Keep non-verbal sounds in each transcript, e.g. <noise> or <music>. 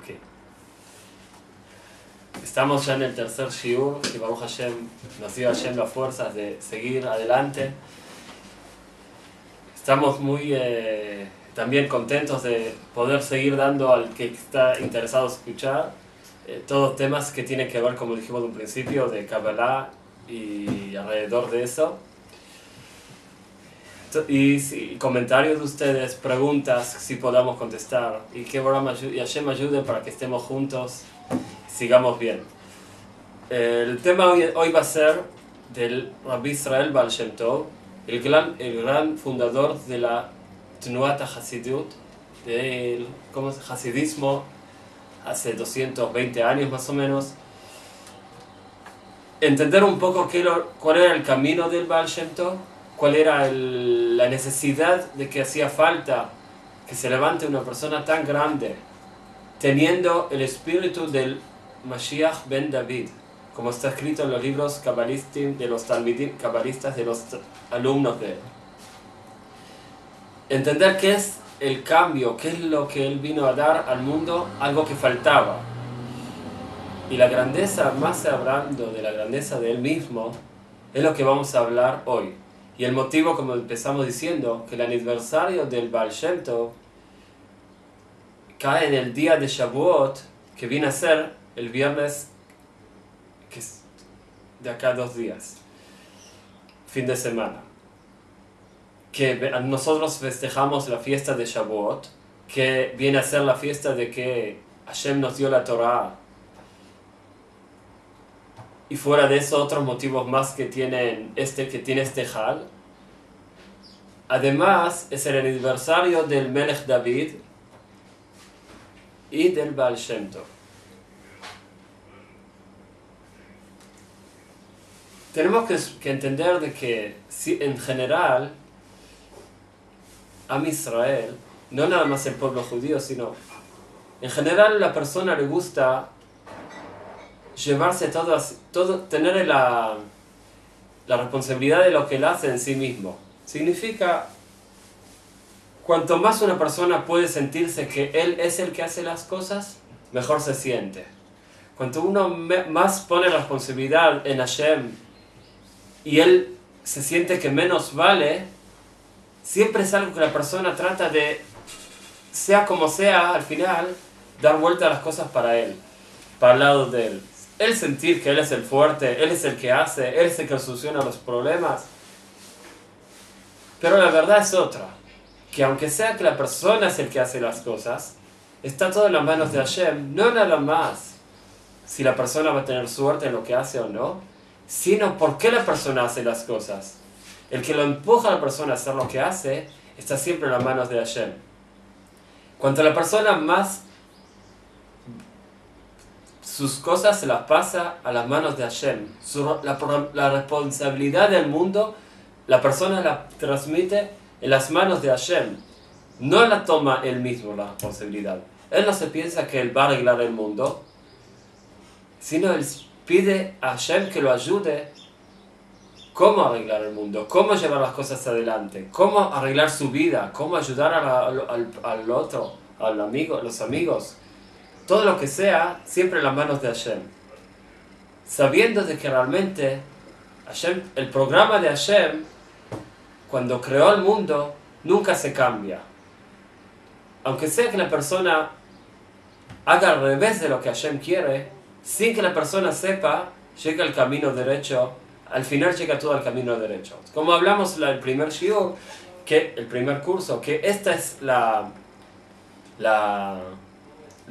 Ok. Estamos ya en el tercer shiur y Baruch Hashem nos dio Hashem las fuerzas de seguir adelante. Estamos muy eh, también contentos de poder seguir dando al que está interesado escuchar eh, todos temas que tienen que ver, como dijimos en un principio, de Kabbalah y alrededor de eso. Y, comentarios de ustedes, preguntas, si podamos contestar. Y que y Hashem ayude para que estemos juntos sigamos bien. El tema hoy, hoy va a ser del Rabbi Israel Baal Shem el gran, el gran fundador de la Tnuata Hasidut, del ¿cómo? Hasidismo, hace 220 años más o menos. Entender un poco qué cuál era el camino del Baal Shem cuál era la necesidad de que hacía falta que se levante una persona tan grande, teniendo el espíritu del Mashiach ben David, como está escrito en los libros de los cabalistas de los alumnos de él. Entender qué es el cambio, qué es lo que él vino a dar al mundo, algo que faltaba. Y la grandeza, más hablando de la grandeza de él mismo, es lo que vamos a hablar hoy. Y el motivo, como empezamos diciendo, que el aniversario del Baal cae en el día de Shavuot, que viene a ser el viernes, que de acá dos días, fin de semana, que nosotros festejamos la fiesta de Shavuot, que viene a ser la fiesta de que Hashem nos dio la Torah. Y fuera de eso, otros motivos más que, tienen este, que tiene este Hal. Además, es el aniversario del Melech David y del Baal Shem tenemos que, entender de que si, en general a Israel, no nada más el pueblo judío, sino en general la persona le gusta llevarse todo, todo tener la, la responsabilidad de lo que él hace en sí mismo. Significa, cuanto más una persona puede sentirse que él es el que hace las cosas, mejor se siente. Cuanto uno más pone responsabilidad en Hashem, y él se siente que menos vale, siempre es algo que la persona trata de, sea como sea, al final, dar vuelta a las cosas para él, para el lado de él. Él sentir que él es el fuerte, él es el que hace, él es el que soluciona los problemas. Pero la verdad es otra, que aunque sea que la persona es el que hace las cosas, está todo en las manos de Hashem, no nada más si la persona va a tener suerte en lo que hace o no, sino por qué la persona hace las cosas. El que lo empuja a la persona a hacer lo que hace está siempre en las manos de Hashem. Cuanto la persona más sus cosas se las pasa a las manos de Hashem, la, responsabilidad del mundo, la persona la transmite en las manos de Hashem. No la toma él mismo la responsabilidad. Él no se piensa que él va a arreglar el mundo, sino él pide a Hashem que lo ayude cómo arreglar el mundo, cómo llevar las cosas adelante, cómo arreglar su vida, cómo ayudar al, otro, al amigo, los amigos. Todo lo que sea, siempre en las manos de Hashem. Sabiendo de que realmente Hashem, el programa de Hashem, cuando creó el mundo, nunca se cambia. Aunque sea que la persona haga al revés de lo que Hashem quiere, sin que la persona sepa, llega al camino derecho, al final llega todo al camino derecho. Como hablamos en el primer shiur, que el primer curso, que esta es la, la,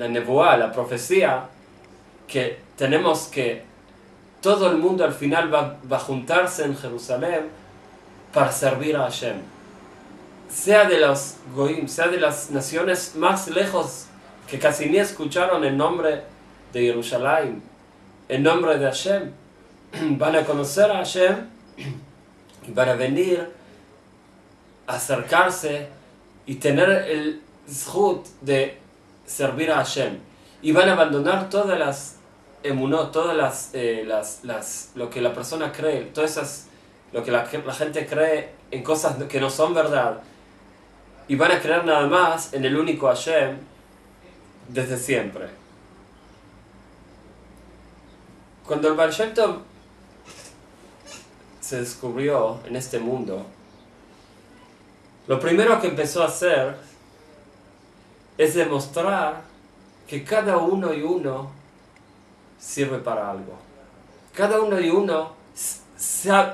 la la profecía, que tenemos que todo el mundo al final va, va, a juntarse en Jerusalén para servir a Hashem. Sea de los goim, sea de las naciones más lejos que casi ni escucharon el nombre de Jerusalén en nombre de Hashem <clears throat> van a conocer a Hashem y van a venir acercarse y tener el zhut de servir a Hashem y van a abandonar todas las emunot, todas las, eh, las, las, lo que la persona cree, todas esas, lo que la, gente cree en cosas que no son verdad y van a creer nada más en el único Hashem desde siempre. Cuando el Baal se descubrió en este mundo, lo primero que empezó a hacer es demostrar que cada uno y uno sirve para algo. Cada uno y uno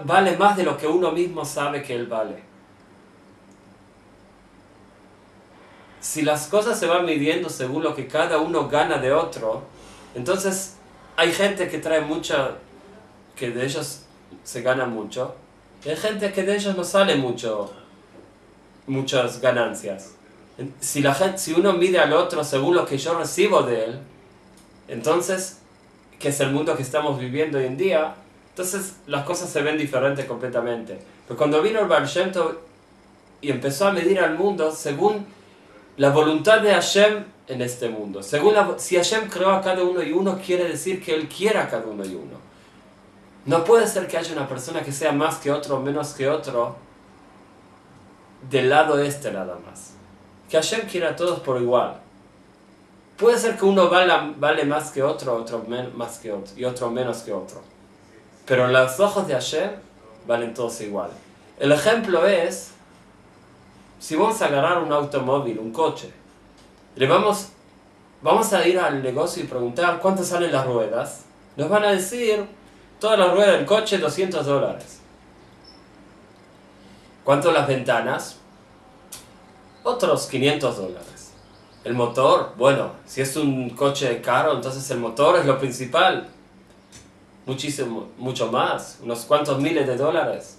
vale más de lo que uno mismo sabe que él vale. Si las cosas se van midiendo según lo que cada uno gana de otro, entonces hay gente que trae mucha, que de ellos se gana mucho, y hay gente que de ellos no sale mucho, muchas ganancias. Si, la uno mide al otro según lo que yo recibo de él, entonces, que es el mundo que estamos viviendo hoy en día, entonces las cosas se ven diferentes completamente. Pero cuando vino el Baal y empezó a medir al mundo según la voluntad de Hashem en este mundo. Según si Hashem creó a cada uno y uno, quiere decir que Él quiere a cada uno y uno. No puede ser que haya una persona que sea más que otro o menos que otro del lado este nada más. Que Hashem quiera a todos por igual. Puede ser que uno vale, vale más que otro, otro más que otro y otro menos que otro. Pero los ojos de Hashem valen todos igual. El ejemplo es, si vamos a agarrar un automóvil, un coche, le vamos, vamos a ir al negocio y preguntar cuánto salen las ruedas, nos van a decir, todas las ruedas del coche, 200 dólares. ¿Cuánto las ventanas? Otros 500 dólares. El motor, bueno, si es un coche caro, entonces el motor es lo principal muchísimo, mucho más, unos cuantos miles de dólares.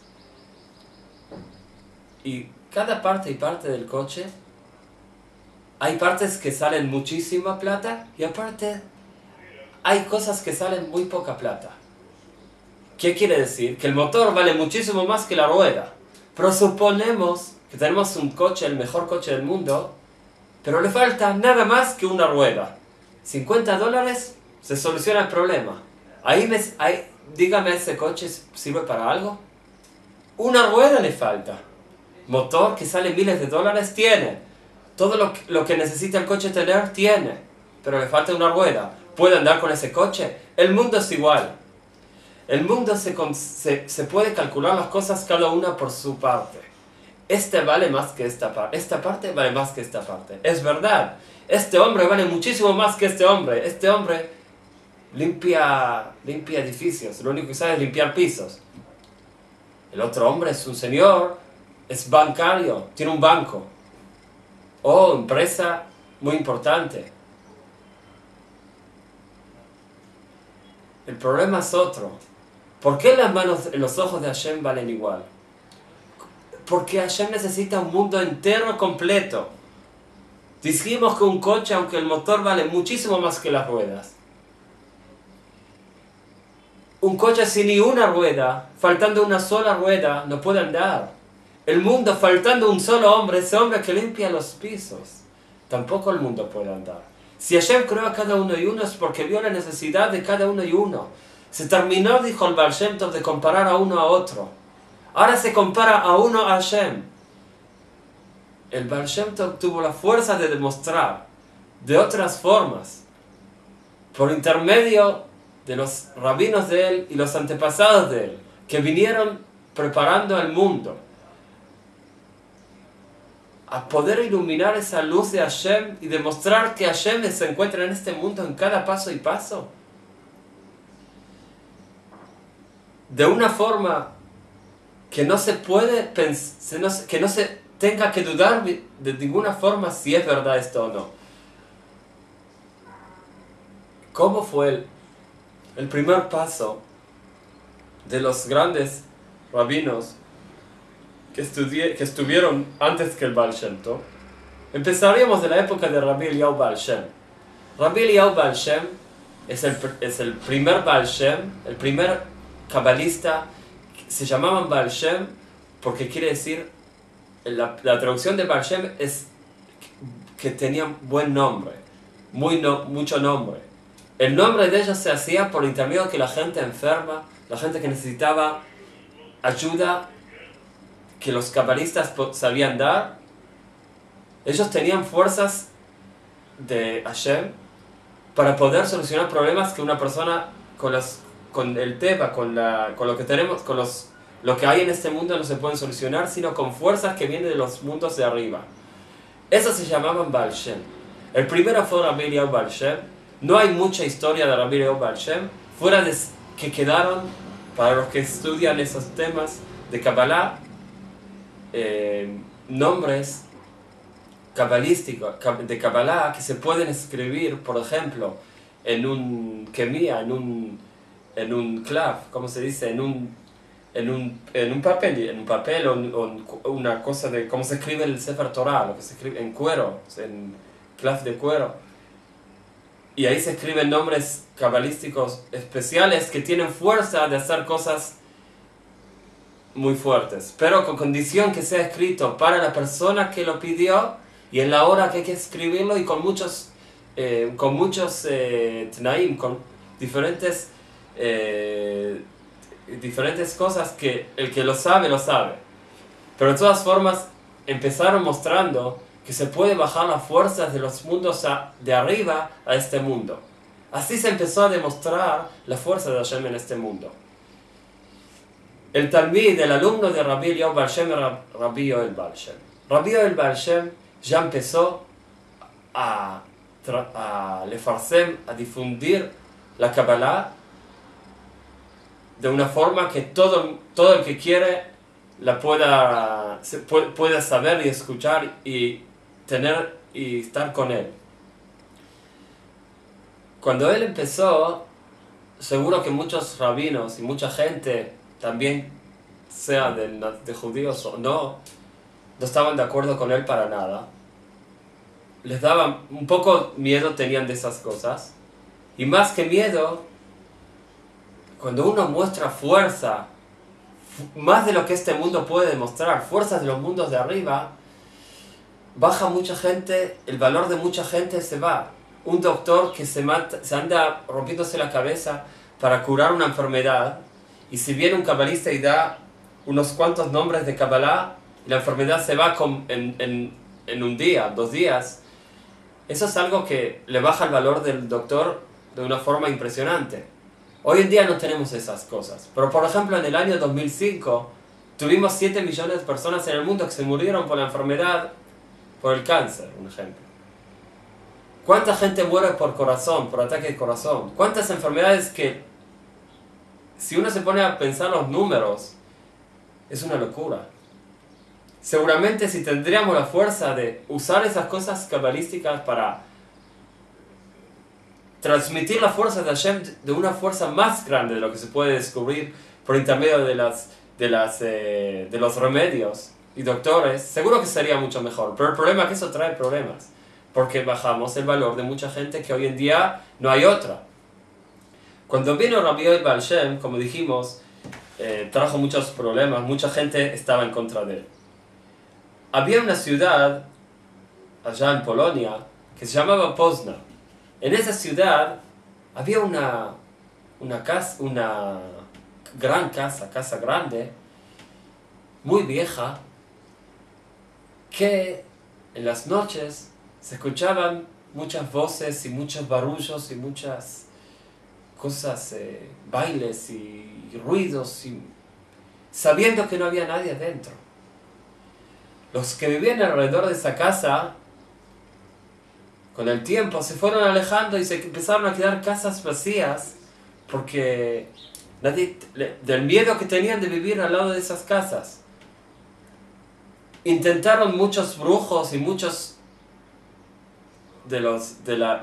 Y cada parte y parte del coche, hay partes que salen muchísima plata y aparte hay cosas que salen muy poca plata. ¿Qué quiere decir? Que el motor vale muchísimo más que la rueda. Pero suponemos tenemos un coche, el mejor coche del mundo, pero le falta nada más que una rueda. 50 dólares, se soluciona el problema. Ahí, me, ahí dígame, ¿ese coche sirve para algo? Una rueda le falta. Motor que sale miles de dólares tiene. Todo lo, que necesita el coche tener tiene. Pero le falta una rueda. ¿Puede andar con ese coche? El mundo es igual. El mundo se, se, puede calcular las cosas cada una por su parte. Este vale más que esta parte. Esta parte vale más que esta parte. Es verdad. Este hombre vale muchísimo más que este hombre. Este hombre limpia, limpia edificios, lo único que sabe es limpiar pisos. El otro hombre es un señor, es bancario, tiene un banco. O empresa muy importante. El problema es otro. ¿Por qué las manos los ojos de Hashem valen igual? Porque Hashem necesita un mundo entero completo. Dijimos que un coche, aunque el motor vale muchísimo más que las ruedas, un coche sin ni una rueda, faltando una sola rueda, no puede andar. El mundo, faltando un solo hombre, ese hombre que limpia los pisos, tampoco el mundo puede andar. Si Hashem creó a cada uno y uno es porque vio la necesidad de cada uno y uno. Se terminó, dijo el Baal Shem de comparar a uno a otro. Ahora se compara a uno a Hashem. El Baal Shem tuvo la fuerza de demostrar de otras formas, por intermedio de los rabinos de él y los antepasados de él, que vinieron preparando al mundo a poder iluminar esa luz de Hashem y demostrar que Hashem se encuentra en este mundo en cada paso y paso. De una forma que no se puede que no se tenga que dudar de ninguna forma si es verdad esto o no. ¿Cómo fue el primer paso de los grandes rabinos que, que estuvieron antes que el Baal Shem empezaríamos de la época de Rabbi Eliyahu Baal Shem. Rabbi Eliyahu Baal Shem es el, es el primer Baal Shem, el primer cabalista, se llamaban Baal porque quiere decir, la, la traducción de Baal es que tenían buen nombre, muy no, mucho nombre. El nombre de ellos se hacía por intermedio que la gente enferma, la gente que necesitaba ayuda, que los cabalistas sabían dar, ellos tenían fuerzas de Hashem para poder solucionar problemas que una persona con, las, con el tema, con, la, con lo que tenemos, con los, lo que hay en este mundo no se pueden solucionar, sino con fuerzas que vienen de los mundos de arriba. Eso se llamaban Baal Shem. El primero fue Rabbi Eliyahu Baal Shem. No hay mucha historia de Rabbi Eliyahu Baal Shem, fuera de que quedaron, para los que estudian esos temas de Kabbalah, eh, nombres cabalísticos de Kabbalah que se pueden escribir, por ejemplo, en un kemia, en un, en un clav, ¿cómo se dice? En un, en un, en un papel, en un papel o, una cosa de cómo se escribe el Sefer Torah, lo que se escribe en cuero, en clav de cuero. Y ahí se escriben nombres cabalísticos especiales que tienen fuerza de hacer cosas muy fuertes, pero con condición que sea escrito para la persona que lo pidió y en la hora que hay que escribirlo y con muchos, eh, con muchos eh, tnaim, con diferentes, eh, diferentes cosas que el que lo sabe, lo sabe. Pero de todas formas, empezaron mostrando que se puede bajar las fuerzas de los mundos de arriba a este mundo. Así se empezó a demostrar la fuerza de Hashem en este mundo. El Talmid, el alumno de Rabbi Eliyahu Bar Shem, Rabbi Yoel Bar Shem. Rabbi Yoel Bar Shem ya empezó a, a a difundir la Kabbalah de una forma que todo, todo el que quiere la pueda, pueda saber y escuchar y tener y estar con él. Cuando él empezó, seguro que muchos rabinos y mucha gente también sea de, de judíos o no, no estaban de acuerdo con él para nada. Les daba un poco miedo tenían de esas cosas. Y más que miedo, cuando uno muestra fuerza, más de lo que este mundo puede demostrar, fuerzas de los mundos de arriba, baja mucha gente, el valor de mucha gente se va. Un doctor que se, mata, se anda rompiéndose la cabeza para curar una enfermedad, y si viene un cabalista y da unos cuantos nombres de y la enfermedad se va con, en, en, en, un día, dos días, eso es algo que le baja el valor del doctor de una forma impresionante. Hoy en día no tenemos esas cosas. Pero por ejemplo en el año 2005 tuvimos 7 millones de personas en el mundo que se murieron por la enfermedad, por el cáncer, un ejemplo. ¿Cuánta gente muere por corazón, por ataque de corazón? ¿Cuántas enfermedades que, si uno se pone a pensar los números, es una locura? Seguramente si tendríamos la fuerza de usar esas cosas cabalísticas para transmitir la fuerza de Hashem de una fuerza más grande de lo que se puede descubrir por intermedio de, las, de, las, eh, de los remedios y doctores, seguro que sería mucho mejor. Pero el problema es que eso trae problemas, porque bajamos el valor de mucha gente que hoy en día no hay otra. Cuando vino Rabbi Baal Shem, como dijimos, eh, trajo muchos problemas, mucha gente estaba en contra de él había una ciudad allá en Polonia que se llamaba Poznan. En esa ciudad había una, una, casa, una gran casa, casa grande, muy vieja, que en las noches se escuchaban muchas voces y muchos barullos y muchas cosas, eh, bailes y, ruidos, sabiendo que no había nadie adentro. Los que vivían alrededor de esa casa, con el tiempo, se fueron alejando y se empezaron a quedar casas vacías porque nadie, del miedo que tenían de vivir al lado de esas casas. Intentaron muchos brujos y muchos de los de la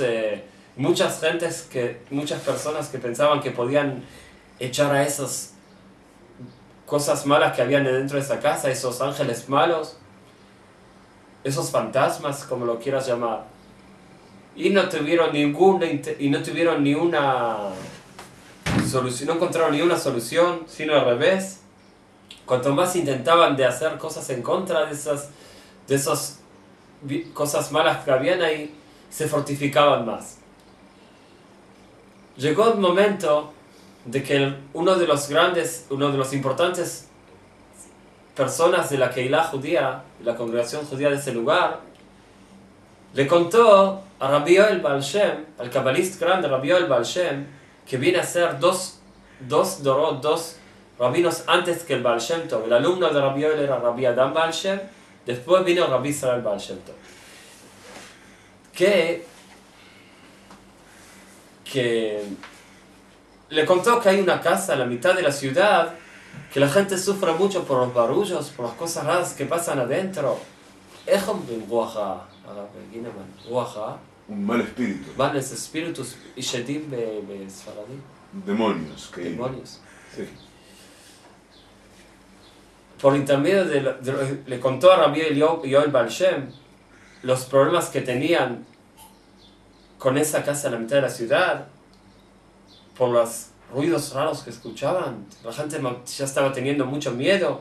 eh, muchas gentes que muchas personas que pensaban que podían echar a esos cosas malas que habían dentro de esa casa, esos ángeles malos, esos fantasmas, como lo quieras llamar. Y no tuvieron ninguna y no tuvieron ni una solución, no encontraron ni una solución, sino al revés. Cuanto más intentaban de hacer cosas en contra de esas, de esas cosas malas que habían ahí, se fortificaban más. Llegó el momento de que uno de los grandes, uno de los importantes personas de la Keilah judía, la congregación judía de ese lugar, le contó Rabbi el Balshem, al cabalista grande Rabbi el Balshem, que viene a ser dos, dos dos rabinos antes que el Balshem Tov. El alumno de Rabbi era Rabbi Adam Balshem, después vino Rabbi Israel Balshem. Que, que le contó que hay una casa en la mitad de la ciudad que la gente sufre mucho por los barullos, por las cosas raras que pasan adentro. Es un un mal espíritu. Malos espíritus y shedim Demonios. Que... Demonios. Sí. Por intermedio de, le contó a Rabbi Yoel Balshem los problemas que tenían con esa casa en la mitad de la ciudad, por los ruidos raros que escuchaban. La gente ya estaba teniendo mucho miedo.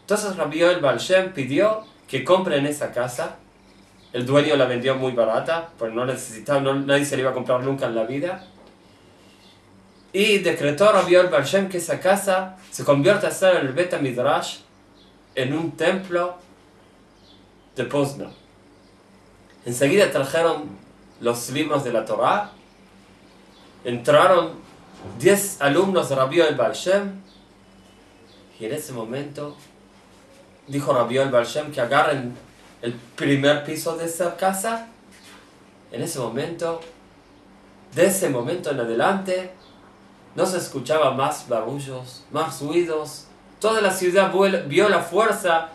Entonces Rabbi Yoel Balshem pidió que compren esa casa el dueño la vendió muy barata, porque no necesitaba, nadie se la iba a comprar nunca en la vida. Y decretó Rabbi Barshem que esa casa se convierta a ser el Beta Midrash en un templo de Pozna. Enseguida trajeron los libros de la Torah, entraron 10 alumnos de Rabbi el Barshem, y en ese momento dijo Rabbi el Barshem que agarren el primer piso de esa casa, en ese momento, de ese momento en adelante, no se escuchaba más barullos, más ruidos. Toda la ciudad vio la fuerza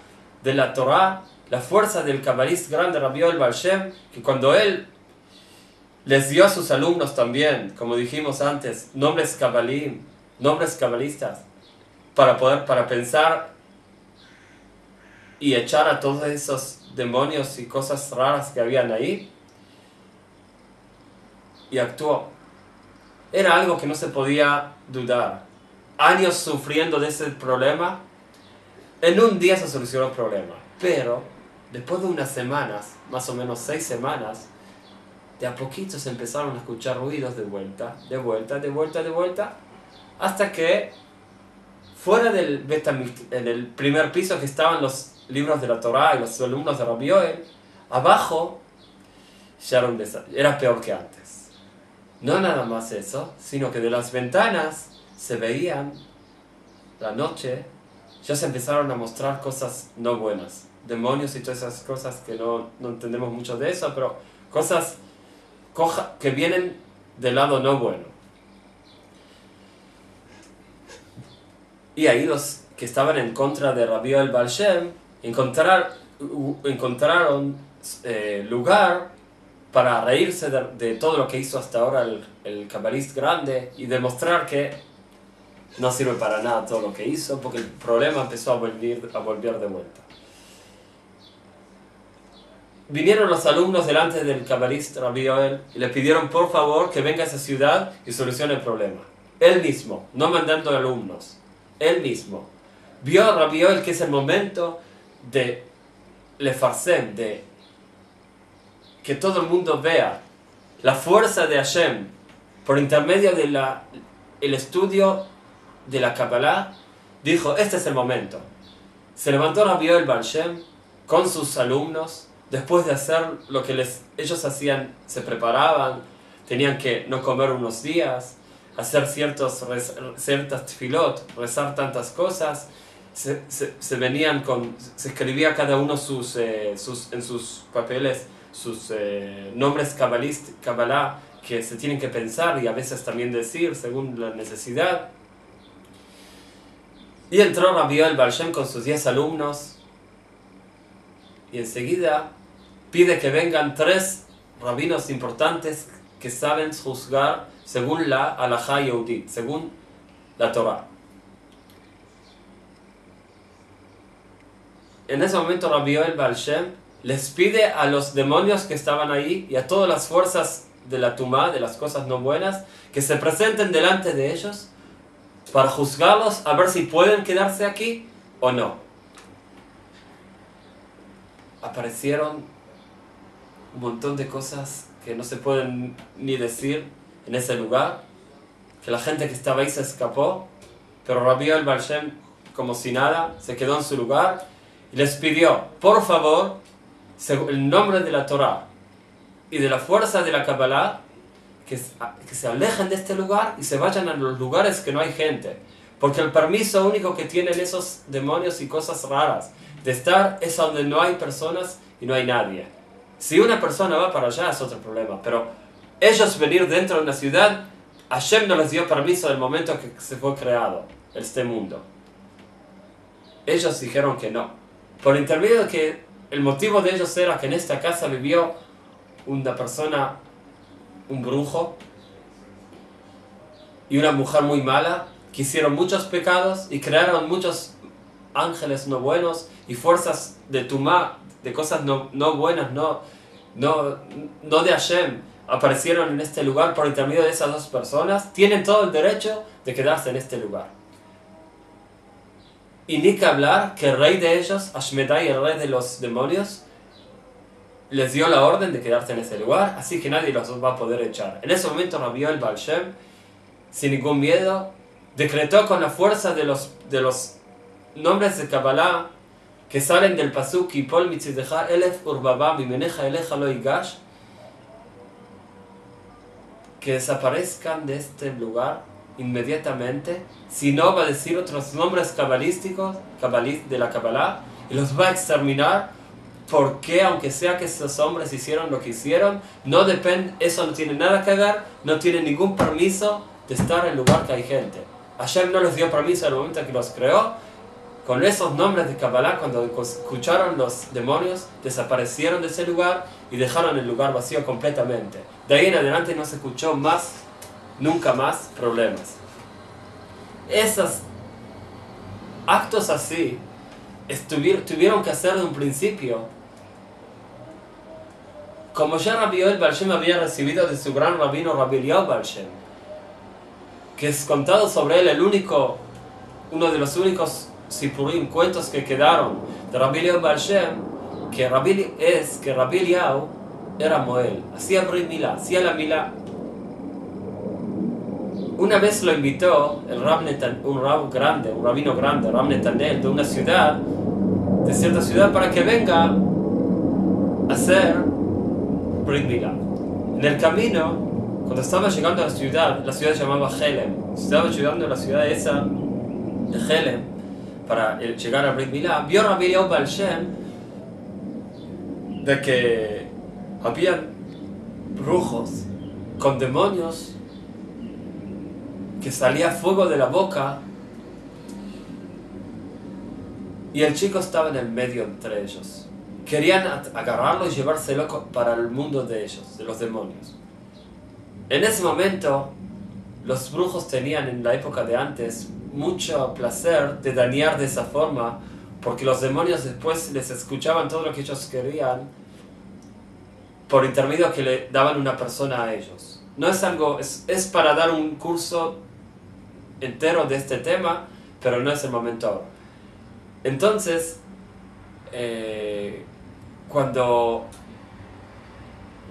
de la Torah, la fuerza del cabalista grande Rabbi el Balshem, que cuando él les dio a sus alumnos también, como dijimos antes, nombres cabalín, nombres cabalistas, para poder, para pensar y echar a todos esos demonios y cosas raras que habían ahí y actuó. Era algo que no se podía dudar. Años sufriendo de ese problema, en un día se solucionó el problema. Pero después de unas semanas, más o menos seis semanas, de a poquito se empezaron a escuchar ruidos de vuelta, de vuelta, de vuelta, de vuelta, hasta que fuera del en el primer piso que estaban los libros de la Torah y los alumnos de Rabbi abajo ya era, era peor que antes. No nada más eso, sino que de las ventanas se veían la noche, ya se empezaron a mostrar cosas no buenas, demonios y todas esas cosas que no, no entendemos mucho de eso, pero cosas que vienen del lado no bueno. Y ahí los que estaban en contra de Rabbi el Balshem encontrar, encontraron eh, lugar para reírse de, todo lo que hizo hasta ahora el, el cabalista grande y demostrar que no sirve para nada todo lo que hizo porque el problema empezó a volver, a volver de vuelta. Vinieron los alumnos delante del cabalista Rabbi y le pidieron por favor que venga a esa ciudad y solucione el problema. Él mismo, no mandando alumnos, él mismo. Vio a Rabbi que es el momento de le farcem, de que todo el mundo vea la fuerza de Hashem por intermedio del el estudio de la Kabbalah, dijo, este es el momento. Se levantó Rabbi el Balshem con sus alumnos, después de hacer lo que les, ellos hacían, se preparaban, tenían que no comer unos días, hacer ciertos, ciertas tefilot, rezar tantas cosas, se, se, venían con, se escribía cada uno sus, eh, sus, en sus papeles sus eh, nombres cabalá que se tienen que pensar y a veces también decir según la necesidad. Y entró Rabbi el Balshem con sus 10 alumnos y enseguida pide que vengan tres rabinos importantes que saben juzgar según la halajá yehudit, según la Torah. En ese momento Rabbi el Balshem les pide a los demonios que estaban ahí y a todas las fuerzas de la tumba, de las cosas no buenas, que se presenten delante de ellos para juzgarlos a ver si pueden quedarse aquí o no. Aparecieron un montón de cosas que no se pueden ni decir en ese lugar, que la gente que estaba ahí se escapó, pero Rabbi el Balshem, como si nada, se quedó en su lugar les pidió, por favor, el nombre de la Torah, y de la fuerza de la Kabbalah que, que se alejen de este lugar y se vayan a los lugares que no hay gente. Porque el permiso único que tienen esos demonios y cosas raras de estar es donde no hay personas y no hay nadie. Si una persona va para allá es otro problema, pero ellos venir dentro de una ciudad, Hashem no les dio permiso del momento que se fue creado este mundo. Ellos dijeron que no. Por intermedio de que el motivo de ellos era que en esta casa vivió una persona, un brujo y una mujer muy mala, que hicieron muchos pecados y crearon muchos ángeles no buenos y fuerzas de Tumá, de cosas no, no buenas, no, no, no de Hashem, aparecieron en este lugar por intermedio de esas dos personas, tienen todo el derecho de quedarse en este lugar. Y ni que hablar que el rey de ellos, Ashmedai, el rey de los demonios, les dio la orden de quedarse en ese lugar, así que nadie los va a poder echar. En ese momento Rabió el Balshem, sin ningún miedo, decretó con la fuerza de los, de los nombres de Kabbalah que salen del pasuk y pol mitzideja elef urbaba mimeneja eleja lo igash que desaparezcan de este lugar inmediatamente, si no va a decir otros nombres cabalísticos de la Kabbalah y los va a exterminar porque aunque sea que esos hombres hicieron lo que hicieron, no depende, eso no tiene nada que ver, no tiene ningún permiso de estar en el lugar que hay gente. Hashem no les dio permiso el momento que los creó, con esos nombres de Kabbalah, cuando escucharon los demonios, desaparecieron de ese lugar y dejaron el lugar vacío completamente. De ahí en adelante no se escuchó más, nunca más problemas. Esos actos así tuvieron que hacer de un principio. Como ya Rabbi Yoel Balshem había recibido de su gran rabino Rabbi Yoel Balshem, que es contado sobre él el único, uno de los únicos sipurim, cuentos que quedaron de Rabbi Eliyahu Balshem, que Rabbi, es que Rabbi Eliyahu era Moel, hacía Brit hacía la Milá. Una vez lo invitó el Rab un rab grande, un rabino grande, Rab Netanel, de una ciudad, de cierta ciudad, para que venga a hacer Brit Milá. En el camino, cuando estaba llegando a la ciudad, la ciudad se llamaba Helem, estaba llegando a la ciudad esa de Helem, para llegar a Brit Milá, vio Rabbi Balshem de que había brujos con demonios salía fuego de la boca y el chico estaba en el medio entre ellos. Querían agarrarlo y llevárselo para el mundo de ellos, de los demonios. En ese momento, los brujos tenían en la época de antes mucho placer de dañar de esa forma, porque los demonios después les escuchaban todo lo que ellos querían por intermedio que le daban una persona a ellos. No es algo, es, es para dar un curso entero de este tema, pero no es el momento ahora. Entonces, eh, cuando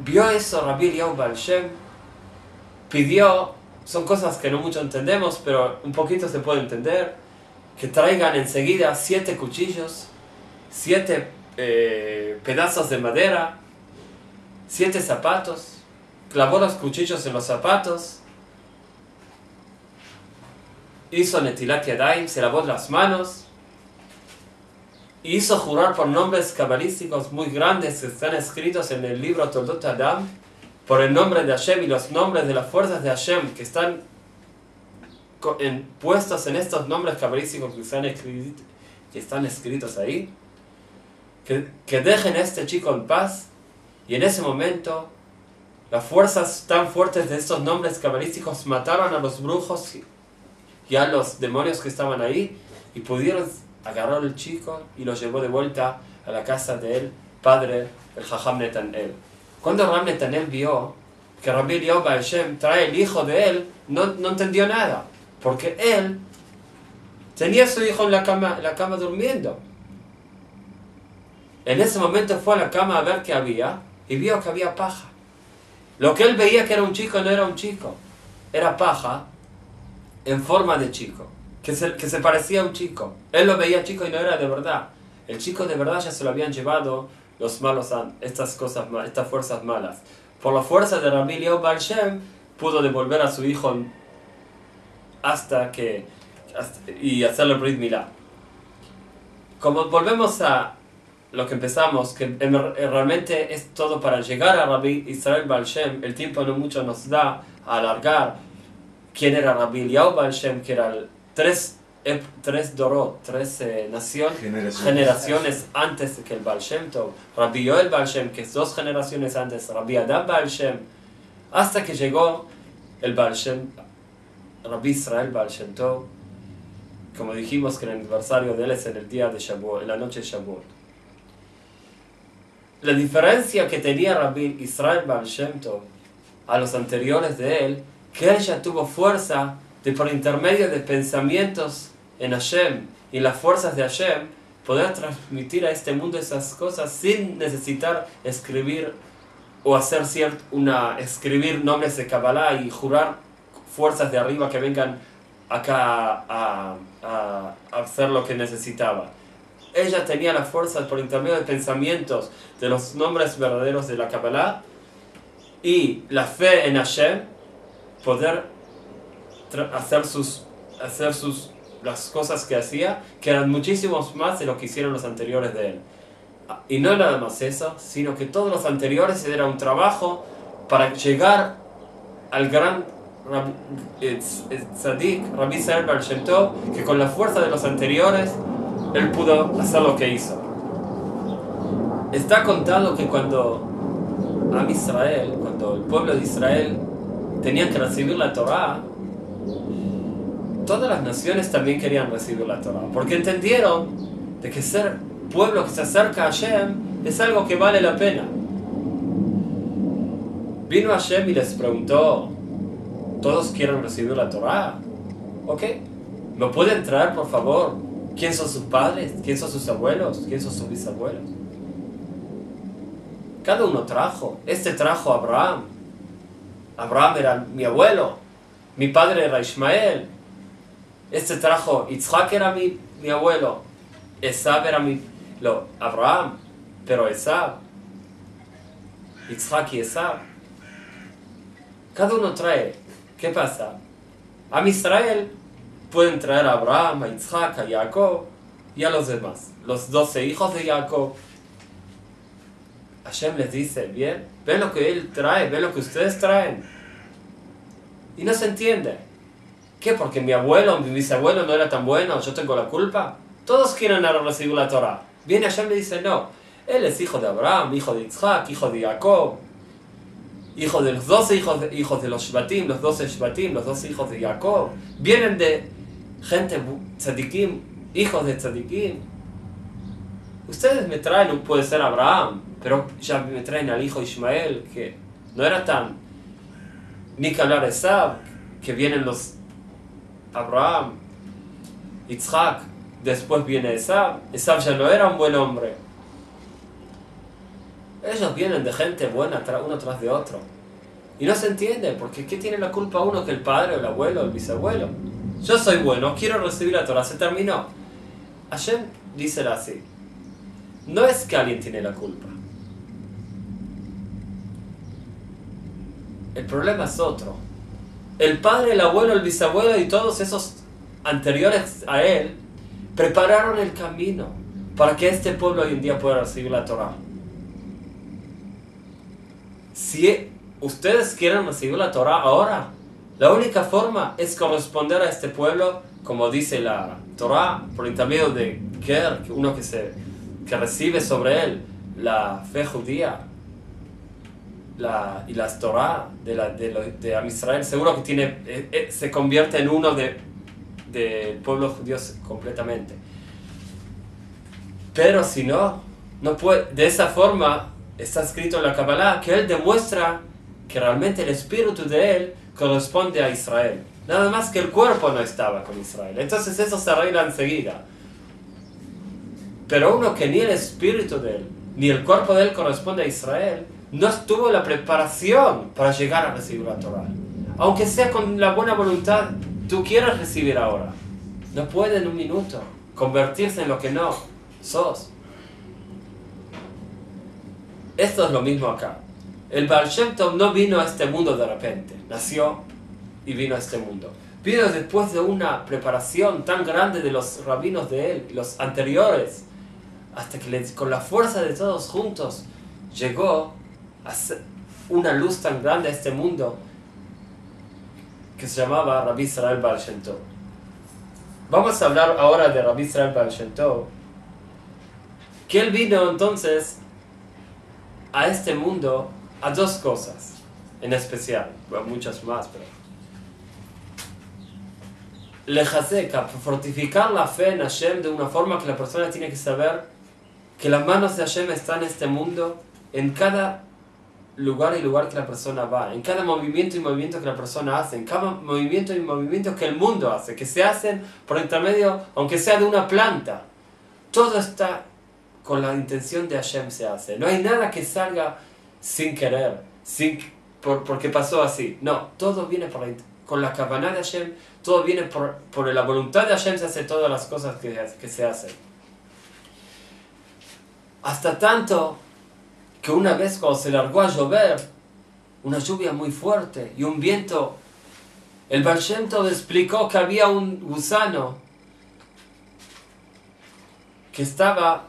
vio eso Rabbi Eliyahu Balshem, pidió son cosas que no mucho entendemos, pero un poquito se puede entender. Que traigan enseguida siete cuchillos, siete eh, pedazos de madera, siete zapatos, clavó los cuchillos en los zapatos, hizo Netilat Yadayim, se lavó las manos, hizo jurar por nombres cabalísticos muy grandes que están escritos en el libro Toldot Adam, por el nombre de Hashem y los nombres de las fuerzas de Hashem que están puestos en estos nombres cabalísticos que están, escritos, que están escritos ahí, que, que dejen a este chico en paz y en ese momento las fuerzas tan fuertes de estos nombres cabalísticos mataron a los brujos y a los demonios que estaban ahí y pudieron agarrar al chico y lo llevó de vuelta a la casa del padre, el Jajam Netanel. Cuando Ram Netanel vio que Rabbi Eliyahu Hashem trae el hijo de él, no, no entendió nada, porque él tenía a su hijo en la cama, la cama durmiendo. En ese momento fue a la cama a ver qué había y vio que había paja. Lo que él veía que era un chico no era un chico, era paja en forma de chico, que se, que se parecía a un chico. Él lo veía chico y no era de verdad. El chico de verdad ya se lo habían llevado los malos, estas cosas, estas fuerzas malas. por la fuerza de Rabbi Leo Baal Shem, pudo devolver a su hijo hasta que y hacerle Brit Milá. Como volvemos a lo que empezamos, que en- realmente es todo para llegar a Rabbi Israel Baal Shem, el tiempo no mucho nos da a alargar quién era Rabbi Eliyahu Baal Shem, que eran tres, tres Dorot, tres eh, nación- Generaciones. generaciones antes que el Baal Shem Tov, Rabbi Yoel Baal Shem, que es dos generaciones antes, Rabbi Adam Baal Shem, hasta que llegó el Baal Shem, Rabbi Israel Baal Shem Tov, como dijimos que el aniversario de él es en el día de Shavuot, en la noche de Shavuot. La diferencia que tenía Rabbi Israel Baal Shem Tov a los anteriores de él, que él ya tuvo fuerza de por intermedio de pensamientos en Hashem y las fuerzas de Hashem, poder transmitir a este mundo esas cosas sin necesitar escribir o hacer ciert, una, escribir nombres de Kabbalah y jurar fuerzas de arriba que vengan acá a, a- a hacer lo que necesitaba. Ella tenía la fuerza por intermedio de pensamientos de los nombres verdaderos de la Kabbalah y la fe en Hashem, poder hacer sus, hacer sus, las cosas que hacía, que eran muchísimos más de lo que hicieron los anteriores de él. Y no nada más eso, sino que todos los anteriores era un trabajo para llegar al gran Rab- Tzadik, Rabbi que con la fuerza de los anteriores, él pudo hacer lo que hizo. Está contado que cuando Am Israel, cuando el pueblo de Israel tenía que recibir la Torá, todas las naciones también querían recibir la Torá, porque entendieron de que ser pueblo que se acerca a Hashem es algo que vale la pena. Vino Hashem y les preguntó, ¿todos quieren recibir la Torá? ¿Ok? ¿Me pueden traer, por favor? ¿Quién son sus padres? ¿Quién son sus abuelos? ¿Quién son sus bisabuelos? Cada uno trajo. Este trajo Abraham. Abraham era mi abuelo. Mi padre era Ismael. Este trajo, Isaac era mi, mi abuelo. Esab era mi... Lo, Abraham. Pero Esab. Isaac y Esab. Cada uno trae. ¿Qué pasa? A Israel pueden traer a Abraham, a Isaac, a Jacob y a los demás. Los doce hijos de Jacob. Hashem les dice, bien, ven lo que él trae, ven lo que ustedes traen. Y no se entiende. ¿Qué? Porque mi abuelo, mi bisabuelo no era tan bueno, yo tengo la culpa. Todos quieren recibir la Torah. Viene Hashem y le dice, no, él es hijo de Abraham, hijo de Isaac, hijo de Jacob, hijo de los doce hijos de, hijos de los Shvatim, los doce Shvatim, los doce hijos de Jacob. Vienen de gente tzadikim, hijos de tzadikim. Ustedes me traen, puede ser Abraham, pero ya me traen al hijo Ismael, que no era tan. Ni que hablar de Esab, que vienen los Abraham, Isaac, después viene Esab. Esab ya no era un buen hombre. Ellos vienen de gente buena uno tras de otro. Y no se entiende, porque ¿qué tiene la culpa uno que el padre, el abuelo, el bisabuelo? Yo soy bueno, quiero recibir la Torah, se terminó. Hashem dice así. No es que alguien tiene la culpa. El problema es otro. El padre, el abuelo, el bisabuelo y todos esos anteriores a él prepararon el camino para que este pueblo hoy en día pueda recibir la Torah. Si ustedes quieren recibir la Torah ahora, la única forma es corresponder a este pueblo, como dice la Torah, por intermedio de Ger, uno que, se, que recibe sobre él la fe judía la, y las Torah de, la, de, lo- de Israel, seguro que tiene, eh, eh, se convierte en uno de- del pueblo judío completamente. Pero si no, no puede, de esa forma está escrito en la Kabbalah que él demuestra que realmente el espíritu de él corresponde a Israel. Nada más que el cuerpo no estaba con Israel. Entonces eso se arregla enseguida. Pero uno que ni el espíritu de él, ni el cuerpo de él corresponde a Israel, no tuvo la preparación para llegar a recibir la Torah. Aunque sea con la buena voluntad, tú quieres recibir ahora. No puede en un minuto convertirse en lo que no sos. Esto es lo mismo acá. El Baal Shem Tov no vino a este mundo de repente, nació y vino a este mundo. Vino después de una preparación tan grande de los rabinos de él, los anteriores, hasta que con la fuerza de todos juntos llegó una luz tan grande a este mundo que se llamaba Rabbi Israel Tov. Vamos a hablar ahora de Rabbi Israel Tov, que él vino entonces a este mundo a dos cosas en especial, muchas más, pero lejazeka, fortificar la fe en Hashem de una forma que la persona tiene que saber que las manos de Hashem están en este mundo, en cada lugar y lugar que la persona va, en cada movimiento y movimiento que la persona hace, en cada movimiento y movimiento que el mundo hace, que se hacen por intermedio, aunque sea de una planta. Todo está con la intención de Hashem se hace. No hay nada que salga sin querer, sin, por, porque pasó así. No, todo viene por con la cabana de Hashem, todo viene por, por la voluntad de Hashem, se hace todas las cosas que, que se hacen. Hasta tanto que una vez cuando se largó a llover, una lluvia muy fuerte y un viento, el Barshento explicó que había un gusano que estaba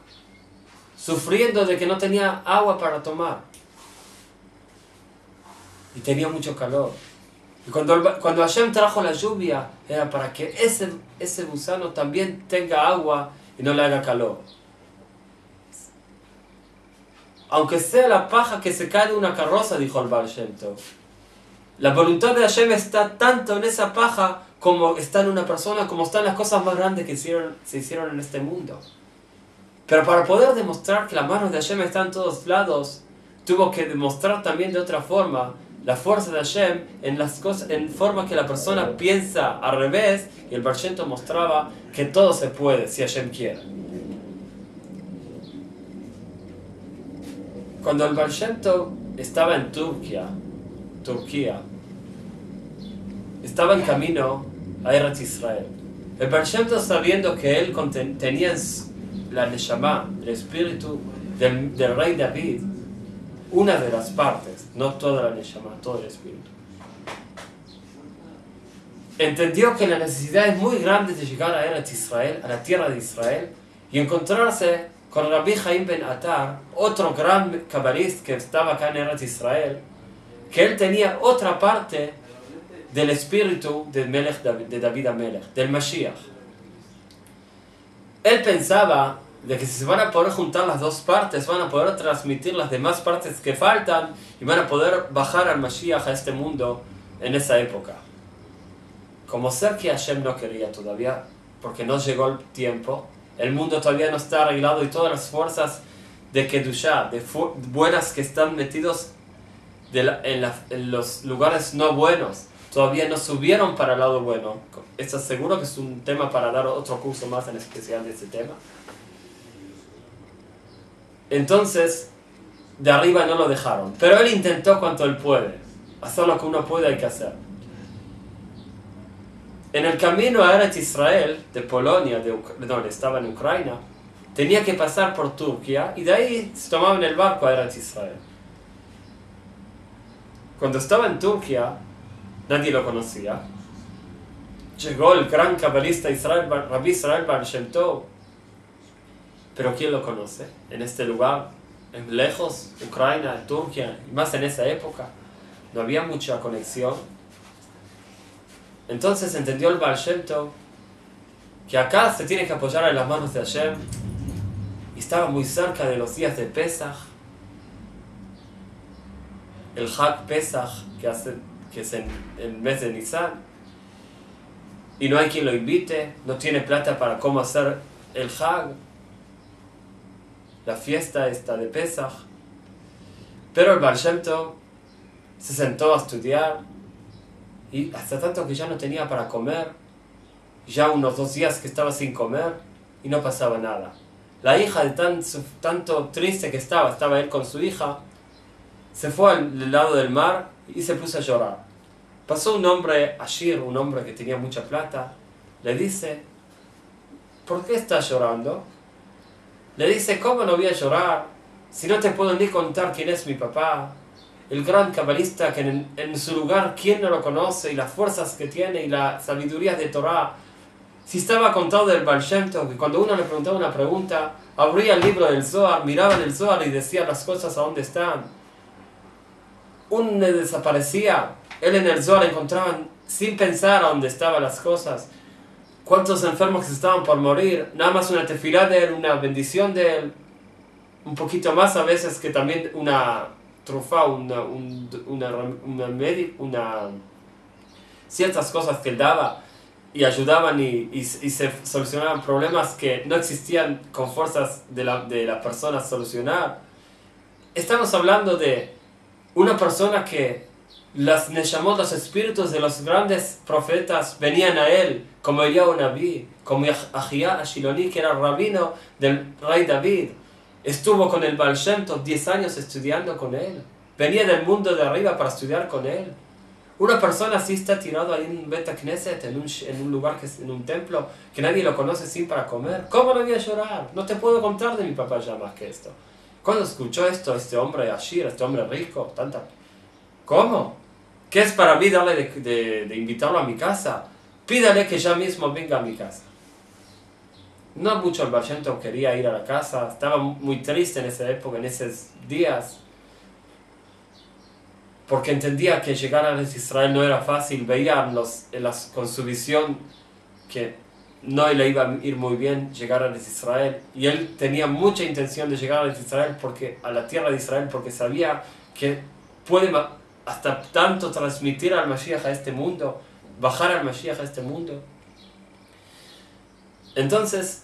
sufriendo de que no tenía agua para tomar y tenía mucho calor. Y cuando, cuando Hashem trajo la lluvia, era para que ese, ese gusano también tenga agua y no le haga calor. Aunque sea la paja que se cae de una carroza, dijo el Baal La voluntad de Hashem está tanto en esa paja como está en una persona, como están las cosas más grandes que se hicieron en este mundo. Pero para poder demostrar que las manos de Hashem están en todos lados, tuvo que demostrar también de otra forma la fuerza de Hashem en las cosas, en forma que la persona piensa al revés, y el Barshento mostraba que todo se puede si Hashem quiere. Cuando el Barshento estaba en Turquía, Turquía, estaba en camino a Eretz Israel. El Barshento sabiendo que él tenía la Neshama, el espíritu del, del rey David, una de las partes, no toda la Neshama, todo el espíritu. Entendió que la necesidad es muy grande de llegar a Eretz Israel, a la tierra de Israel, y encontrarse con Rabbi Jaim ben Atar, otro gran cabalista que estaba acá en Eretz Israel, que él tenía otra parte del espíritu de, Melech, de David Amelech, del Mashiach. Él pensaba de que si se van a poder juntar las dos partes, van a poder transmitir las demás partes que faltan y van a poder bajar al Mashiach a este mundo en esa época. Como ser que Hashem no quería todavía, porque no llegó el tiempo, el mundo todavía no está arreglado y todas las fuerzas de Kedushah, de buenas que están metidos en, en los lugares no buenos, todavía no subieron para el lado bueno. ¿Estás seguro que es un tema para dar otro curso más en especial de este tema? Entonces, de arriba no lo dejaron. Pero él intentó cuanto él puede. Hacer lo que uno puede hay que hacer. En el camino a Eretz Israel, de Polonia, de donde estaba en Ucrania, tenía que pasar por Turquía y de ahí se tomaban el barco a Eretz Israel. Cuando estaba en Turquía, nadie lo conocía. Llegó el gran cabalista Israel, Rabbi Israel Bar Shem pero ¿quién lo conoce? En este lugar, en lejos, Ucrania, Turquía, y más en esa época, no había mucha conexión. Entonces entendió el Baal que acá se tiene que apoyar en las manos de Hashem y estaba muy cerca de los días de Pesach, el Hag Pesach que, hace, que es en el mes de Nisan, y no hay quien lo invite, no tiene plata para cómo hacer el Hag la fiesta esta de Pesach. Pero el Baal se sentó a estudiar y hasta tanto que ya no tenía para comer, ya unos dos días que estaba sin comer y no pasaba nada. La hija de tan, tanto triste que estaba, estaba él con su hija, se fue al lado del mar y se puso a llorar. Pasó un hombre, Ashir, un hombre que tenía mucha plata, le dice, ¿por qué estás llorando? Le dice, ¿cómo no voy a llorar si no te puedo ni contar quién es mi papá? El gran cabalista que en, su lugar, ¿quién no lo conoce? Y las fuerzas que tiene y la sabiduría de Torah. Si estaba contado del Baal que cuando uno le preguntaba una pregunta, abría el libro del Zohar, miraba en el Zohar y decía las cosas a dónde están. Uno desaparecía, él en el Zohar encontraba sin pensar a dónde estaban las cosas. Cuántos enfermos estaban por morir, nada más una tefilá de él, una bendición de él, un poquito más a veces que también una trufa, una, una, una, una, ciertas cosas que él daba y ayudaban y, y, se solucionaban problemas que no existían con fuerzas de la, de la persona solucionar. Estamos hablando de una persona que las llamó los espíritus de los grandes profetas venían a él, como Eliyahu Naví, como Ahiyah Ashiloni, que era rabino del rey David. Estuvo con el Baal Shem 10 años estudiando con él. Venía del mundo de arriba para estudiar con él. Una persona así está tirado ahí en un Beta Knesset, en un, lugar, en un templo, que nadie lo conoce sin para comer. ¿Cómo no voy a llorar? No te puedo contar de mi papá ya más que esto. Cuando escuchó esto, este hombre Ashir, este hombre rico, tanta... ¿Cómo? ¿Qué es para mí darle de, de, invitarlo a mi casa? Pídale que ya mismo venga a mi casa. No mucho el Barshento quería ir a la casa, estaba muy triste en esa época, en esos días porque entendía que llegar a Israel no era fácil, veía los, las, con su visión que no le iba a ir muy bien llegar a Israel, y él tenía mucha intención de llegar a Israel porque, a la tierra de Israel porque sabía que puede hasta tanto transmitir al Mashiach a este mundo, bajar al Mashiach a este mundo. Entonces,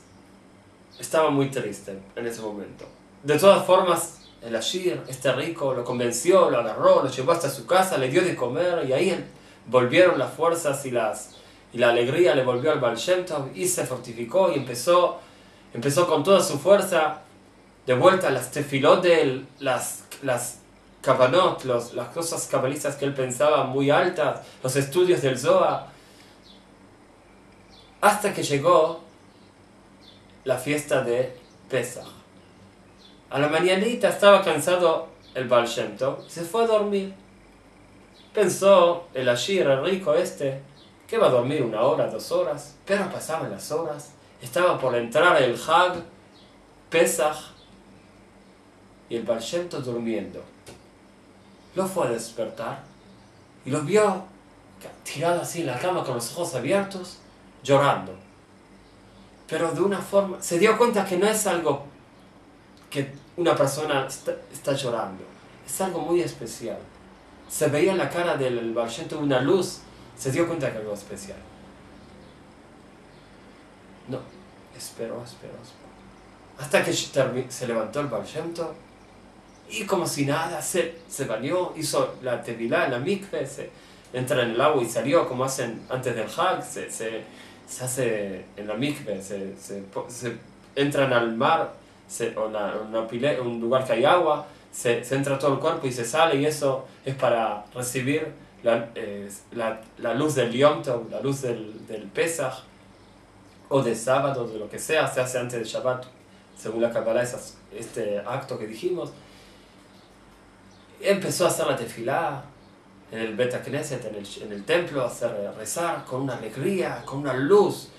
estaba muy triste en ese momento. De todas formas, el Ashir, este rico, lo convenció, lo agarró, lo llevó hasta su casa, le dio de comer y ahí volvieron las fuerzas y, las, y la alegría le volvió al Baal y se fortificó y empezó, empezó con toda su fuerza de vuelta las tefilot de las, las kabanot, las cosas cabalistas que él pensaba muy altas, los estudios del Zohar, hasta que llegó la fiesta de Pesach. A la mañanita estaba cansado el Baal y se fue a dormir. Pensó el Ashir, el rico este, que iba a dormir una hora, dos horas, pero pasaban las horas. Estaba por entrar el Hag, Pesach, y el Baal durmiendo. Lo fue a despertar y lo vio tirado así en la cama con los ojos abiertos, llorando. Pero de una forma, se dio cuenta que no es algo que una persona está, llorando. Es algo muy especial. Se veía en la cara del Barshento una luz, se dio cuenta que algo especial. No, esperó, esperó, esperó. Hasta que se levantó el Barshento y como si nada, se, se bañó, hizo la tevilá, la mikve, se entra en el agua y salió como hacen antes del Hag, se, se, se hace en la mikve, se, se, se entran al mar se, una, un lugar que hay agua, se, se, entra todo el cuerpo y se sale y eso es para recibir la, eh, la, la luz del Yom Tov, la luz del, del Pesach o de sábado, de lo que sea, se hace antes de Shabbat, según la Kabbalah, este acto que dijimos. Empezó a hacer la tefilá en el Beta Knesset, en el, en el templo, hacer rezar con una alegría, con una luz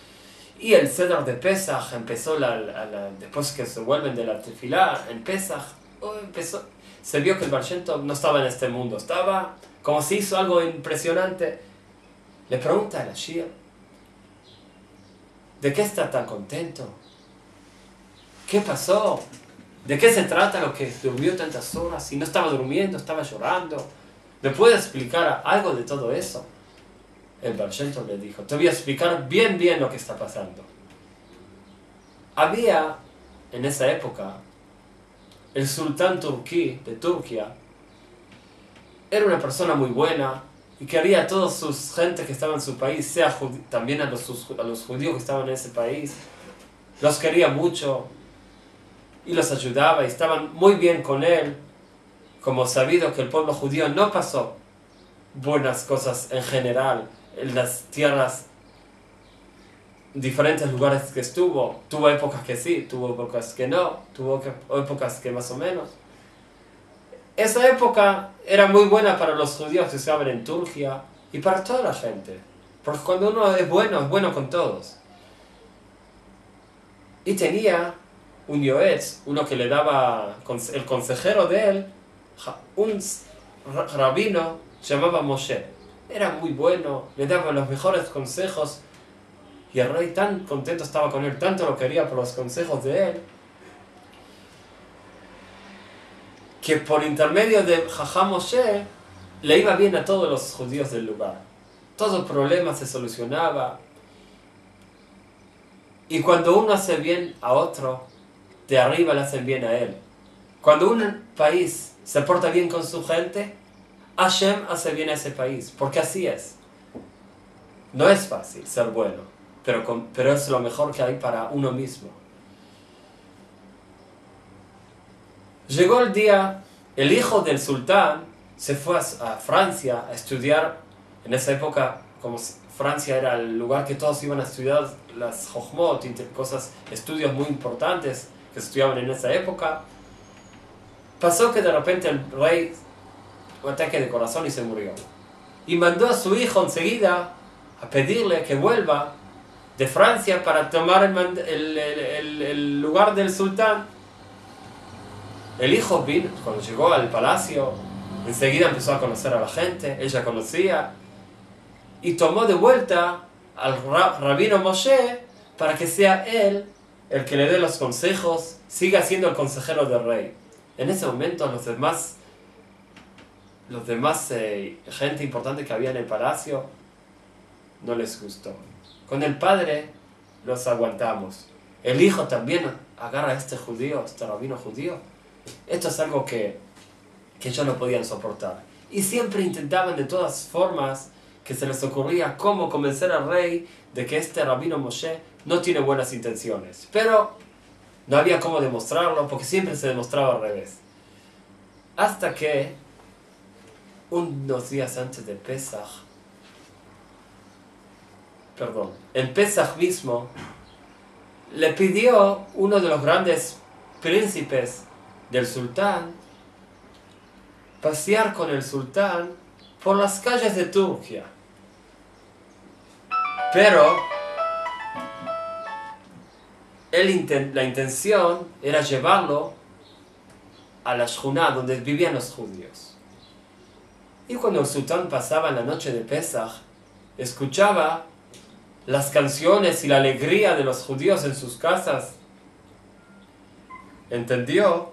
y el Cedar de Pesach empezó, la, después que se vuelven de la tefilá, en Pesach, oh, empezó, se vio que el Barshento no estaba en este mundo, estaba como si hizo algo impresionante. Le pregunta a la Shia, ¿de qué está tan contento? ¿Qué pasó? ¿De qué se trata lo que durmió tantas horas? Si no estaba durmiendo, estaba llorando. ¿Me puede explicar algo de todo eso? el Baal le dijo, te voy a explicar bien bien lo que está pasando. Había en esa época el sultán turquí de Turquía, era una persona muy buena y quería a todos sus gente que estaban en su país, sea también a los judíos que estaban en ese país, los quería mucho y los ayudaba y estaban muy bien con él, como sabido que el pueblo judío no pasó buenas cosas en general en las tierras, diferentes lugares que estuvo. Tuvo épocas que sí, tuvo épocas que no, tuvo épocas que más o menos. esa época era muy buena para los judíos que estaban en Turquía y para toda la gente. Porque cuando uno es bueno, es bueno con todos. Y tenía un yoetz, uno que le daba, el consejero de él, un rabino llamaba Moshe. Era muy bueno, le daba los mejores consejos y el rey tan contento estaba con él, tanto lo quería por los consejos de él, que por intermedio de Jajam Moshe le iba bien a todos los judíos del lugar. Todo problema se solucionaba. Y cuando uno hace bien a otro, de arriba le hacen bien a él. Cuando un país se porta bien con su gente, Hashem hace bien a ese país, porque así es. No es fácil ser bueno, pero, pero es lo mejor que hay para uno mismo. Llegó el día, el hijo del sultán se fue a, Francia a estudiar, en esa época, como Francia era el lugar que todos iban a estudiar las Jochmot, cosas, estudios muy importantes que estudiaban en esa época, pasó que de repente el rey un ataque de corazón y se murió. Y mandó a su hijo enseguida a pedirle que vuelva de Francia para tomar el, el, lugar del sultán. El hijo vino, cuando llegó al palacio, enseguida empezó a conocer a la gente, ella conocía, y tomó de vuelta al rabino Moshe para que sea él el que le dé los consejos, siga siendo el consejero del rey. En ese momento los demás los demás eh, gente importante que había en el palacio no les gustó. Con el padre los aguantamos. El hijo también agarra a este judío, este rabino judío. Esto es algo que, que ellos no podían soportar. Y siempre intentaban de todas formas que se les ocurría cómo convencer al rey de que este rabino Moshe no tiene buenas intenciones. Pero no había cómo demostrarlo porque siempre se demostraba al revés. Hasta que unos días antes de Pesach, perdón, el Pesach mismo, le pidió uno de los grandes príncipes del sultán pasear con el sultán por las calles de Turquía. Pero la intención era llevarlo a la Shuna, donde vivían los judíos. Y cuando el sultán pasaba la noche de Pesach, escuchaba las canciones y la alegría de los judíos en sus casas, entendió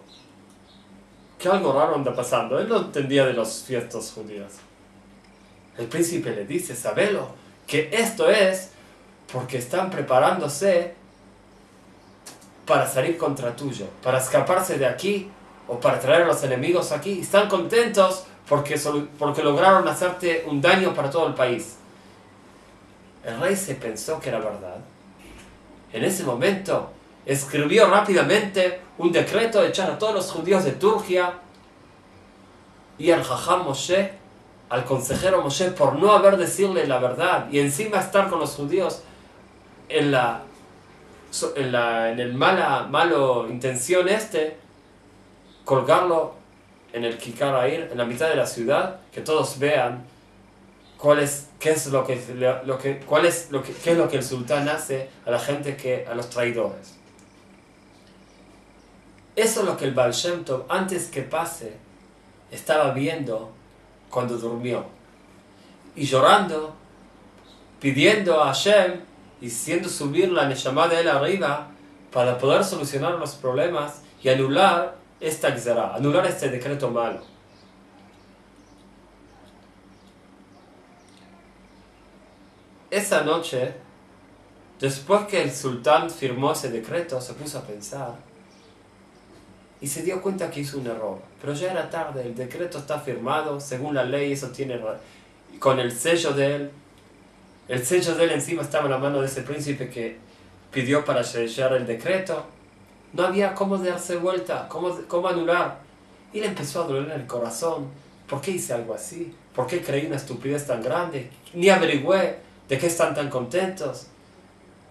que algo raro anda pasando. Él no entendía de los fiestas judías. El príncipe le dice, sabelo, que esto es porque están preparándose para salir contra tuyo, para escaparse de aquí o para traer a los enemigos aquí. Están contentos porque, porque lograron hacerte un daño para todo el país. El rey se pensó que era verdad. En ese momento escribió rápidamente un decreto de echar a todos los judíos de Turquía y al Jajam Moshe, al consejero Moshe, por no haber decirle la verdad y encima estar con los judíos en la en, la, en el mala malo intención este, colgarlo en el Kikar en la mitad de la ciudad, que todos vean cuál qué es lo que, lo que, cuál es lo que, qué es lo que el sultán hace a la gente que, a los traidores. Eso es lo que el Baal Shem antes que pase, estaba viendo cuando durmió. Y llorando, pidiendo a Hashem y siendo subir la Neshama de él arriba para poder solucionar los problemas y anular esta anular este decreto malo. Esa noche, después que el sultán firmó ese decreto, se puso a pensar y se dio cuenta que hizo un error. Pero ya era tarde, el decreto está firmado, según la ley, eso tiene con el sello de él. El sello de él encima estaba en la mano de ese príncipe que pidió para sellar el decreto. No había cómo darse vuelta, cómo, cómo anular. Y le empezó a doler el corazón. ¿Por qué hice algo así? ¿Por qué creí una estupidez tan grande? Ni averigüé de qué están tan contentos.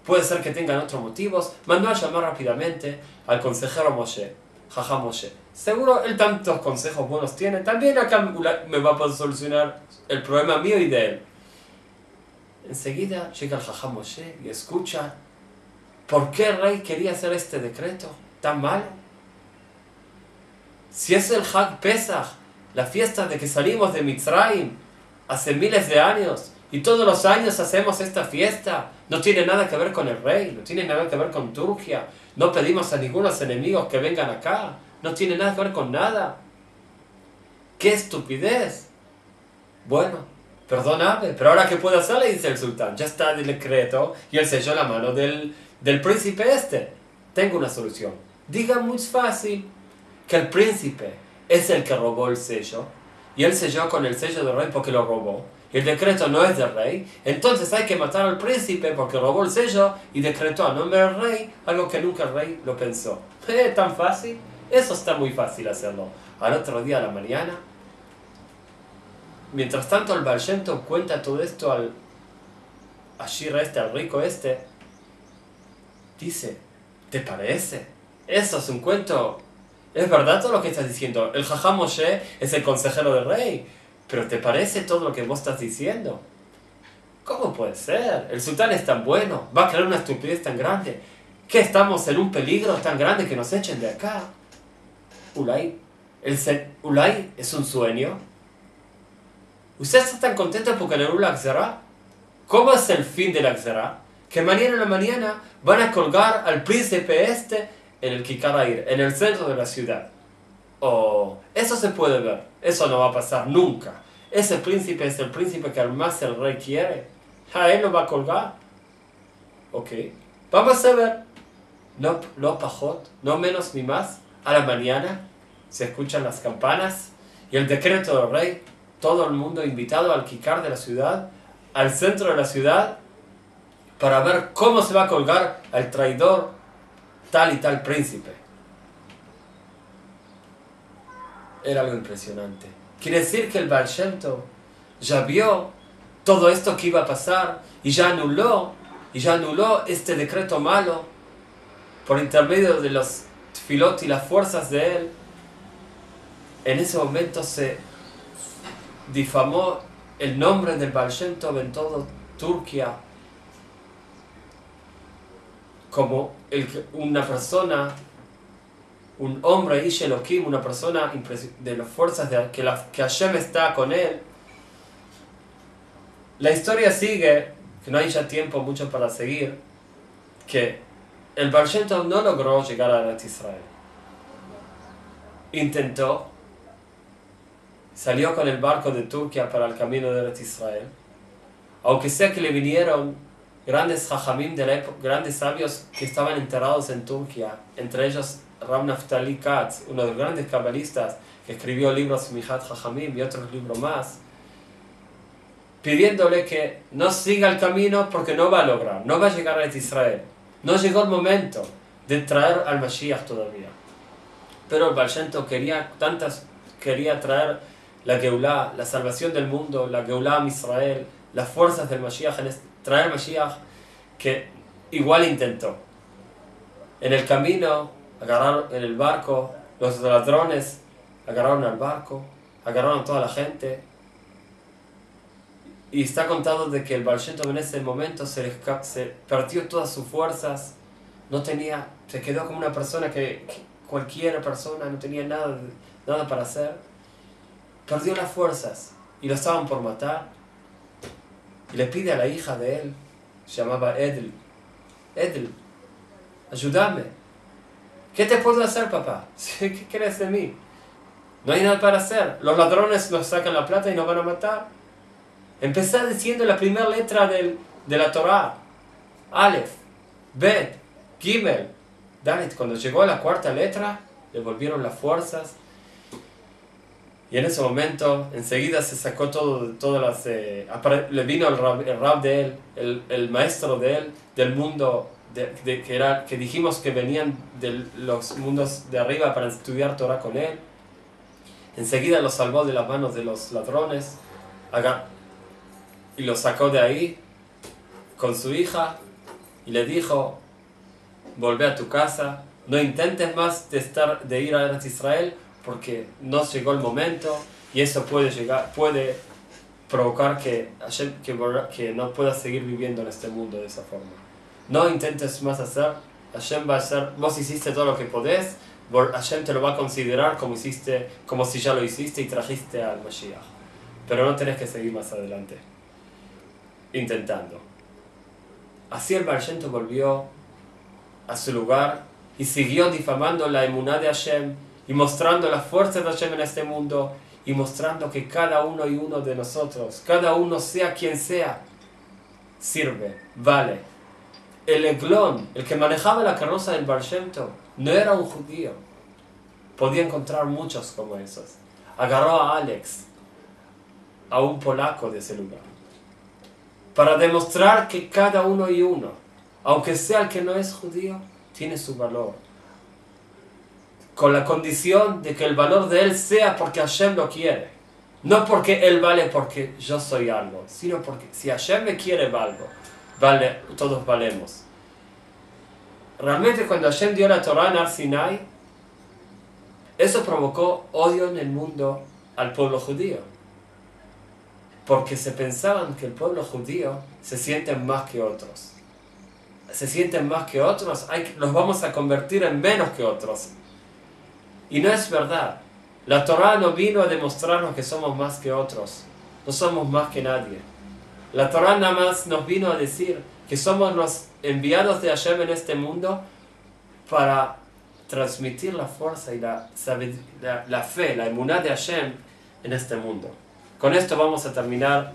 Puede ser que tengan otros motivos. Mandó a llamar rápidamente al consejero Moshe, Jaja Moshe. seguro él tantos consejos buenos tiene, también acá me va a solucionar el problema mío y de él. Enseguida llega el Jajam Moshe y escucha, ¿por qué el rey quería hacer este decreto tan malo? Si es el Hag Pesach, la fiesta de que salimos de Mitzrayim hace miles de años, y todos los años hacemos esta fiesta, no tiene nada que ver con el rey, no tiene nada que ver con Turquía, no pedimos a ningunos enemigos que vengan acá, no tiene nada que ver con nada. ¡Qué estupidez! Bueno, perdóname, pero ahora qué puedo hacer, le dice el sultán. Ya está el decreto y el sello en la mano del, del príncipe este. Tengo una solución. Diga muy fácil que el príncipe es el que robó el sello y él selló con el sello del rey porque lo robó el decreto no es del rey, entonces hay que matar al príncipe porque robó el sello y decretó a nombre del rey algo que nunca el rey lo pensó. <laughs> ¿Es tan fácil? Eso está muy fácil hacerlo. Al otro día a la mañana, mientras tanto el Valshento cuenta todo esto al Ashira este, al rico este, dice, ¿te parece? Eso es un cuento. ¿Es verdad todo lo que estás diciendo? El Jajam Moshe es el consejero del rey. Pero ¿te parece todo lo que vos estás diciendo? ¿Cómo puede ser? El sultán es tan bueno, va a crear una estupidez tan grande, que estamos en un peligro tan grande que nos echen de acá. Ulay, el Ulay es un sueño. ¿Usted está tan contento porque le la Xerá? ¿Cómo es el fin de la Xerá? Que mañana en la mañana van a colgar al príncipe este en el Kikarair, en el centro de la ciudad. Oh, eso se puede ver. Eso no va a pasar nunca. Ese príncipe es el príncipe que más el rey quiere. A él lo va a colgar. Ok. Vamos a ver. No, no pajot, no menos ni más. A la mañana se escuchan las campanas y el decreto del rey. Todo el mundo invitado al Kikar de la ciudad, al centro de la ciudad, para ver cómo se va a colgar al traidor tal y tal príncipe. era algo impresionante. Quiere decir que el Baal ya vio todo esto que iba a pasar y ya anuló, y ya anuló este decreto malo por intermedio de los filot y las fuerzas de él. En ese momento se difamó el nombre del Baal en toda Turquía como una persona un hombre, Ish una persona de las fuerzas de, que, la, que Hashem está con él. La historia sigue, que no hay ya tiempo mucho para seguir, que el Bar no logró llegar a Israel. Intentó, salió con el barco de Turquía para el camino de Israel, aunque sea que le vinieron grandes hajamim de la época, grandes sabios que estaban enterrados en Turquía, entre ellos Ram Naftali Katz, uno de los grandes cabalistas que escribió libros Mihat Hajamim y otros libros más, pidiéndole que no siga el camino porque no va a lograr, no va a llegar a Israel. No llegó el momento de traer al Mashiach todavía. Pero el Baal quería tantas, quería traer la Geulah, la salvación del mundo, la Geulah Israel, las fuerzas del Mashiach, traer Mashiach, que igual intentó. En el camino agarraron en el barco, los ladrones agarraron al barco, agarraron a toda la gente. Y está contado de que el Balshento en ese momento se, se perdió todas sus fuerzas, no tenía, se quedó como una persona que, cualquier persona no tenía nada, nada para hacer. Perdió las fuerzas y lo estaban por matar. Y le pide a la hija de él, se llamaba Edel, Edel, ayúdame ¿Qué te puedo hacer, papá? <laughs> ¿Qué quieres de mí? No hay nada para hacer. Los ladrones nos sacan la plata y nos van a matar. Empezá diciendo la primera letra del, de la Torah. Aleph, Bet, Gimel, Dalit. Cuando llegó a la cuarta letra, le volvieron las fuerzas. Y en ese momento, enseguida se sacó todo, todas las... Eh, le vino el rab, de él, el, el maestro de él, del mundo de, que, era, que dijimos que venían de los mundos de arriba para estudiar Torah con él. Enseguida lo salvó de las manos de los ladrones y lo sacó de ahí con su hija y le dijo, volvé a tu casa, no intentes más de, estar, de ir a Israel porque no llegó el momento y eso puede llegar, puede provocar que, que, que no puedas seguir viviendo en este mundo de esa forma. No intentes más hacer, Hashem va a hacer, vos hiciste todo lo que podés, Hashem te lo va a considerar como hiciste, como si ya lo hiciste y trajiste al Mashiach. Pero no tenés que seguir más adelante, intentando. Así el Tov volvió a su lugar y siguió difamando la emuná de Hashem y mostrando la fuerza de Hashem en este mundo y mostrando que cada uno y uno de nosotros, cada uno sea quien sea, sirve, vale. El Eglón, el que manejaba la carroza del Baal Shem Tov, no era un judío. Podía encontrar muchos como esos. Agarró a Alex, a un polaco de ese lugar, para demostrar que cada uno y uno, aunque sea el que no es judío, tiene su valor. Con la condición de que el valor de él sea porque Hashem lo quiere. No porque él vale porque yo soy algo, sino porque si Hashem me quiere algo, vale, todos valemos. Realmente cuando Hashem dio la Torah en Ar Sinai, eso provocó odio en el mundo al pueblo judío. Porque se pensaban que el pueblo judío se sienten más que otros. Se sienten más que otros, los vamos a convertir en menos que otros. Y no es verdad. La Torah no vino a demostrarnos que somos más que otros. No somos más que nadie. La Torah nada más nos vino a decir que somos los enviados de Hashem en este mundo para transmitir la fuerza y la, la, la fe, la emuná de Hashem en este mundo. Con esto vamos a terminar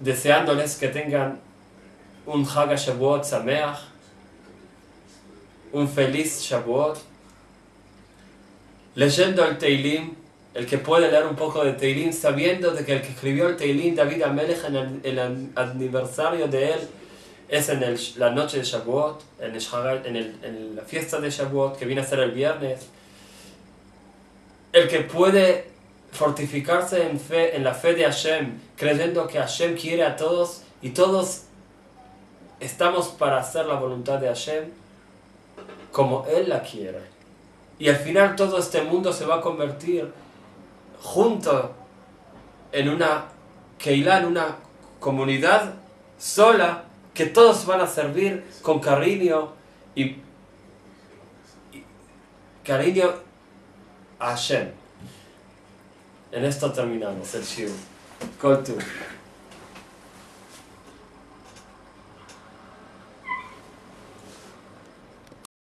deseándoles que tengan un Chag Shavuot Sameach, un feliz Shavuot, leyendo el Teilim, el que puede leer un poco de Teilim, sabiendo de que el que escribió el Teilim, David Amelech, en el, el aniversario de él, es en el- la noche de Shavuot, en, en en la fiesta de Shavuot, que viene a ser el viernes. El que puede fortificarse en, fe, en la fe de Hashem, creyendo que Hashem quiere a todos y todos estamos para hacer la voluntad de Hashem como Él la quiere. Y al final todo este mundo se va a convertir junto en una Keilah, en una comunidad sola, que todos van a servir con cariño y, cariño a Hashem. En esto terminamos el shiur. Tuv.